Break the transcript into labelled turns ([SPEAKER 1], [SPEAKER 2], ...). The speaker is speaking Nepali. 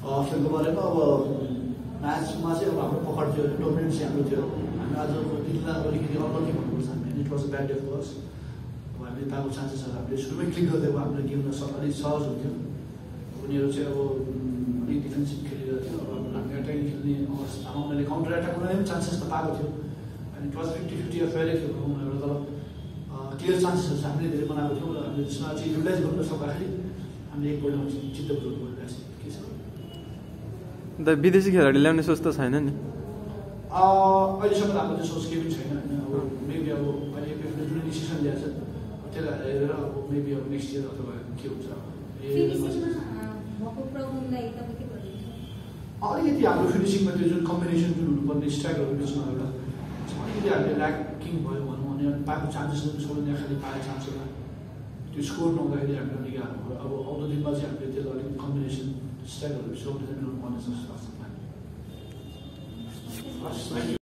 [SPEAKER 1] खेलको बारेमा अब म्याचमा चाहिँ अब हाम्रो पकड थियो डोमिनेन्स हाम्रो थियो। हामी आजको दिनलाई अलिकति अनलकी भन्नुपर्छ हामी। It was bad day for us अब हामीले पाएको चान्सेसहरू हामीले सुरुमै क्लिक गरिदिएको हामीले गेममा अलिक सहज हुन्थ्यो। उनीहरू चाहिँ अब अलिक डिफेन्सिभ खेलिरहेको थियो। अब हामी एट्याकिङ खेल्ने अवस्थामा उनीहरूले काउन्टर एट्याक उनीहरूले पनि चान्सेस त पाएको थियो। अनि इट वाज फिफ्टी फिफ्टी अफेयरै थियो एउटा तर क्लियर चान्सेसहरू चाहिँ हामीले धेरै बनाएको थियौँ। र हामीले त्यसमा चाहिँ युटिलाइज गर्नु सक्दाखेरि हामीले एकपल्ट चित्त बुझाउनु परिरहेको छ के छ?
[SPEAKER 2] अन्त विदेशी खेलाडी ल्याउने सोच त छैन नि
[SPEAKER 1] अहिलेसम्म त हाम्रो त्यो सोच केही पनि छैन अब मेबी अब अहिले जुन डिसिसन ल्याएको छ त्यसलाई हेरेर अब मेबी अब नेक्स्ट इयर अथवा के हुन्छ अलिकति हाम्रो फिनिसिङमा त्यो जुन कम्बिनेसन जुन हुनुपर्ने स्ट्राइकहरू बिचमा एउटा अलिकति हामीले ल्याकिङ भयो भनौँ अनि पाएको चान्सेस पनि सबैले खालि पाएको चान्सहरू त्यो स्कोर नहुँदाखेरि हामीले अलिक हाम्रो I'm zo de bedoeling van